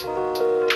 Boy, oh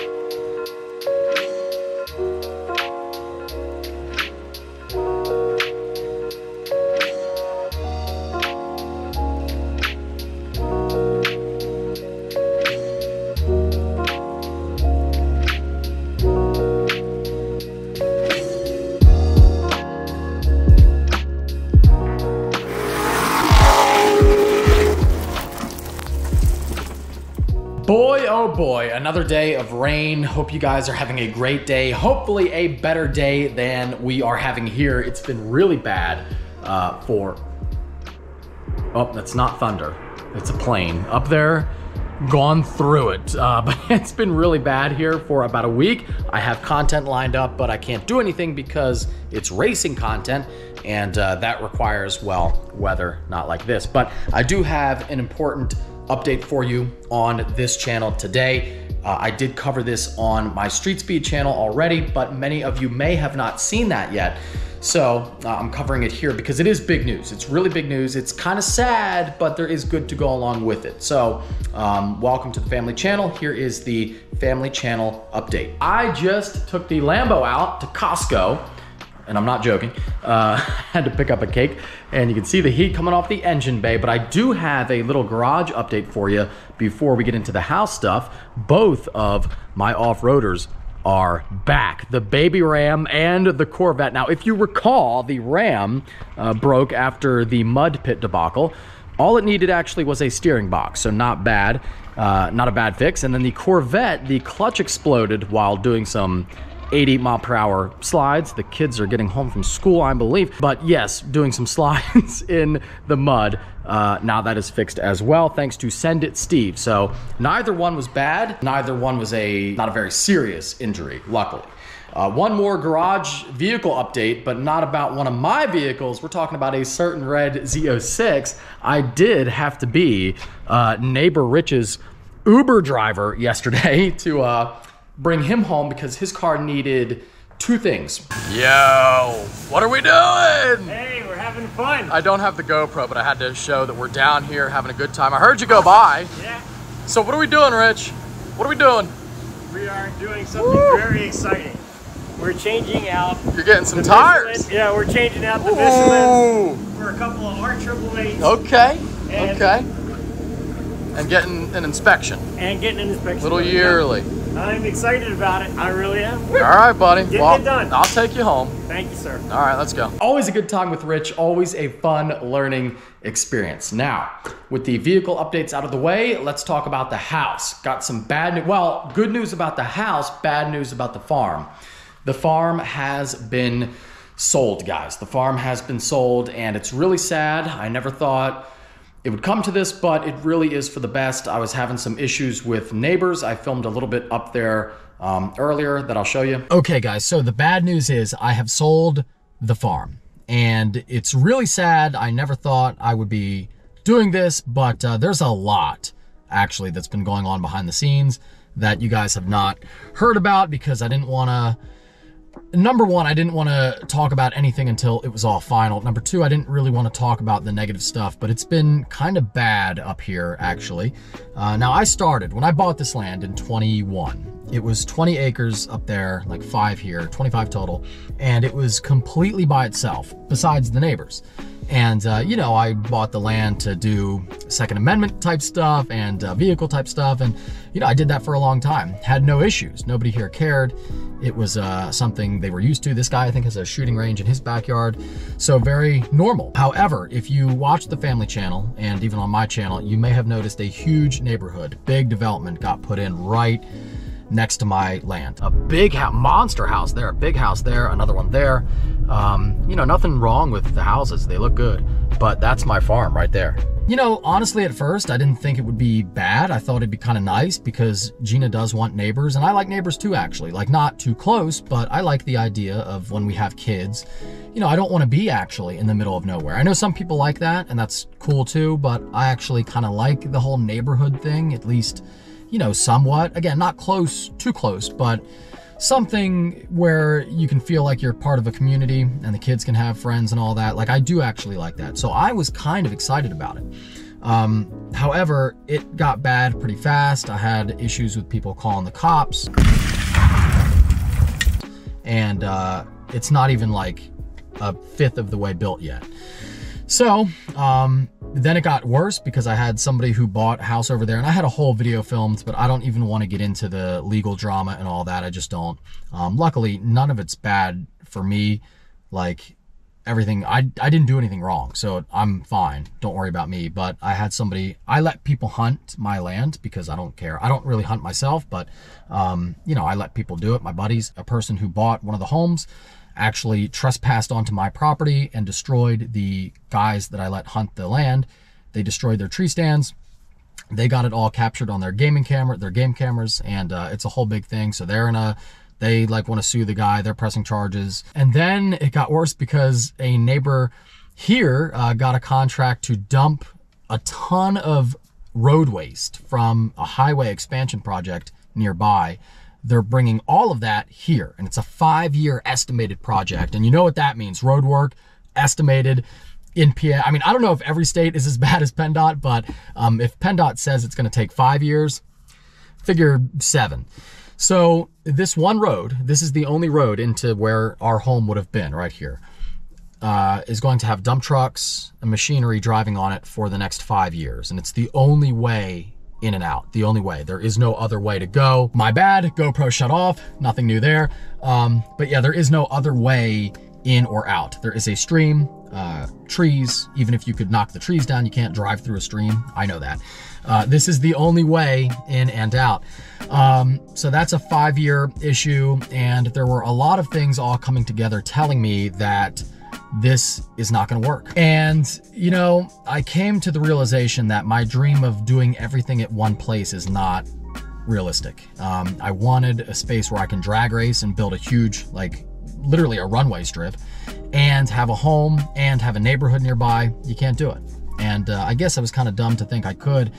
boy, another day of rain. Hope you guys are having a great day. Hopefully, a better day than we are having here. It's been really bad uh, for. Oh, that's not thunder. It's a plane up there. Gone through it, uh, but it's been really bad here for about a week. I have content lined up, but I can't do anything because it's racing content, and uh, that requires, well, weather not like this. But I do have an important update for you on this channel today. Uh, I did cover this on my Street Speed channel already, but many of you may have not seen that yet. So uh, I'm covering it here because it is big news. It's really big news. It's kind of sad, but there is good to go along with it. So um, welcome to the family channel. Here is the family channel update. I just took the Lambo out to Costco and I'm not joking, uh, had to pick up a cake and you can see the heat coming off the engine bay, but I do have a little garage update for you before we get into the house stuff. Both of my off-roaders are back. The Baby Ram and the Corvette. Now, if you recall, the Ram uh, broke after the mud pit debacle. All it needed actually was a steering box, so not bad. Uh, not a bad fix. And then the Corvette, the clutch exploded while doing some 80 mile per hour slides. The kids are getting home from school, I believe. But yes, doing some slides in the mud. Uh, now that is fixed as well, thanks to Send It Steve. So neither one was bad. Neither one was a not a very serious injury, luckily. Uh, one more garage vehicle update, but not about one of my vehicles. We're talking about a certain red Z06. I did have to be uh, neighbor Rich's Uber driver yesterday to uh, bring him home because his car needed two things. Yo, what are we doing? Hey, we're having fun. I don't have the GoPro, but I had to show that we're down here having a good time. I heard you go by. Yeah, So what are we doing, Rich? What are we doing? we are doing something Woo. very exciting. We're changing out You're getting some the tires. Michelin- Yeah, we're changing out the Michelin Ooh. for a couple of R triple eights Okay. And- Okay. And getting an inspection. and getting an inspection. Little done. yearly. I'm excited about it. I really am. All right, buddy. Getting well, it done. I'll take you home. Thank you, sir. All right, let's go. Always a good time with Rich, always a fun learning experience. Now, with the vehicle updates out of the way, let's talk about the house. Got some bad news. Well, good news about the house, bad news about the farm. The farm has been sold, guys. The farm has been sold, and it's really sad. I never thought it would come to this, but it really is for the best. I was having some issues with neighbors. I filmed a little bit up there um, earlier that I'll show you. Okay, guys, so the bad news is I have sold the farm, and it's really sad. I never thought I would be doing this, but uh, there's a lot actually that's been going on behind the scenes that you guys have not heard about because I didn't want to number one, I didn't want to talk about anything until it was all final. Number two, I didn't really want to talk about the negative stuff, but it's been kind of bad up here, actually. Uh, now, I started, when I bought this land in 21, it was 20 acres up there, like five here, 25 total, and it was completely by itself, besides the neighbors. And, uh, you know, I bought the land to do Second Amendment type stuff and uh, vehicle type stuff. And, you know, I did that for a long time. Had no issues. Nobody here cared. It was uh, something they were used to. This guy, I think, has a shooting range in his backyard. So very normal. However, if you watch the family channel and even on my channel, you may have noticed a huge neighborhood. Big development got put in right next to my land. A big monster house there, a big house there, another one there. Um, you know, nothing wrong with the houses. They look good, but that's my farm right there. You know, honestly, at first, I didn't think it would be bad. I thought it'd be kind of nice because Gina does want neighbors, and I like neighbors too, actually. Like, not too close, but I like the idea of when we have kids. You know, I don't want to be actually in the middle of nowhere. I know some people like that, and that's cool too, but I actually kind of like the whole neighborhood thing, at least, you know, somewhat. Again, not close, too close, but something where you can feel like you're part of a community and the kids can have friends and all that. Like I do actually like that. So I was kind of excited about it. Um, however, it got bad pretty fast. I had issues with people calling the cops. And uh, it's not even like a fifth of the way built yet. So, um, then it got worse because I had somebody who bought a house over there and I had a whole video filmed, but I don't even want to get into the legal drama and all that. I just don't. Um, luckily, none of it's bad for me. Like, everything, I, I didn't do anything wrong, so I'm fine. Don't worry about me. But I had somebody, I let people hunt my land because I don't care. I don't really hunt myself, but, um, you know, I let people do it. My buddies, a person who bought one of the homes, actually trespassed onto my property and destroyed the guys that I let hunt the land. They destroyed their tree stands. They got it all captured on their gaming camera, their game cameras, and uh, it's a whole big thing. So they're in a, they like want to sue the guy. They're pressing charges. And then it got worse because a neighbor here uh, got a contract to dump a ton of road waste from a highway expansion project nearby they're bringing all of that here and it's a five year estimated project and you know what that means road work estimated in PA. I mean, I don't know if every state is as bad as PennDOT, but um, if PennDOT says it's going to take five years, figure seven. So this one road, this is the only road into where our home would have been right here, uh, is going to have dump trucks and machinery driving on it for the next five years. And it's the only way in and out. The only way. There is no other way to go. My bad. GoPro shut off. Nothing new there. Um, but yeah, there is no other way in or out. There is a stream, uh, trees. Even if you could knock the trees down, you can't drive through a stream. I know that. Uh, this is the only way in and out. Um, so that's a five year issue. And there were a lot of things all coming together telling me that this is not going to work. And, you know, I came to the realization that my dream of doing everything at one place is not realistic. Um, I wanted a space where I can drag race and build a huge, like, literally a runway strip and have a home and have a neighborhood nearby. You can't do it. And uh, I guess I was kind of dumb to think I could.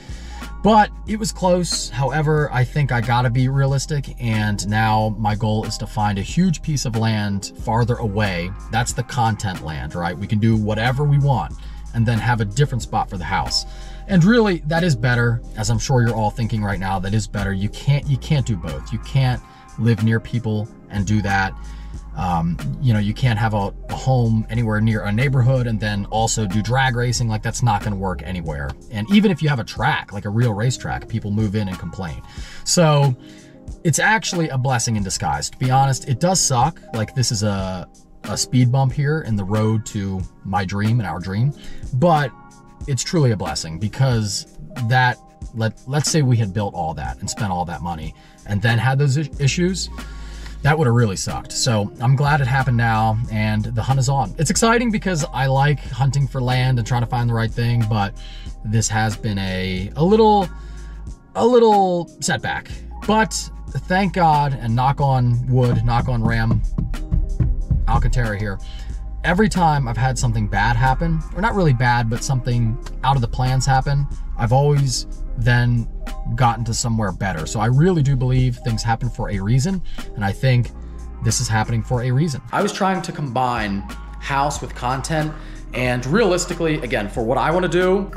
But it was close. However, I think I gotta be realistic. And now my goal is to find a huge piece of land farther away. That's the content land, right? We can do whatever we want and then have a different spot for the house. And really, that is better, as I'm sure you're all thinking right now, that is better. You can't, you can't do both. You can't live near people and do that. Um, you know, you can't have a, a, home anywhere near a neighborhood and then also do drag racing. Like that's not going to work anywhere. And even if you have a track, like a real racetrack, people move in and complain. So it's actually a blessing in disguise. To be honest, it does suck. Like this is a, a speed bump here in the road to my dream and our dream, but it's truly a blessing because that let let's say we had built all that and spent all that money and then had those issues that would have really sucked. So I'm glad it happened now and the hunt is on. It's exciting because I like hunting for land and trying to find the right thing, but this has been a, a little, a little setback. But thank God and knock on wood, knock on ram, Alcantara here. Every time I've had something bad happen, or not really bad, but something out of the plans happen, I've always then gotten to somewhere better. So I really do believe things happen for a reason. And I think this is happening for a reason. I was trying to combine house with content. And realistically, again, for what I want to do,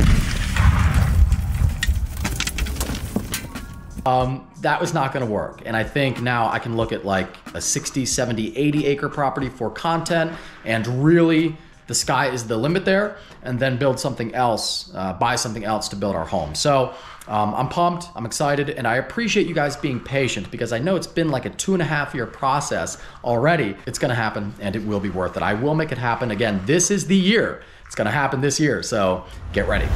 um, that was not going to work. And I think now I can look at like a 60, 70, 80 acre property for content and really the sky is the limit there, and then build something else, uh, buy something else to build our home. So um, I'm pumped, I'm excited, and I appreciate you guys being patient because I know it's been like a two and a half year process already. It's gonna happen and it will be worth it. I will make it happen. Again, this is the year. It's gonna happen this year, so get ready.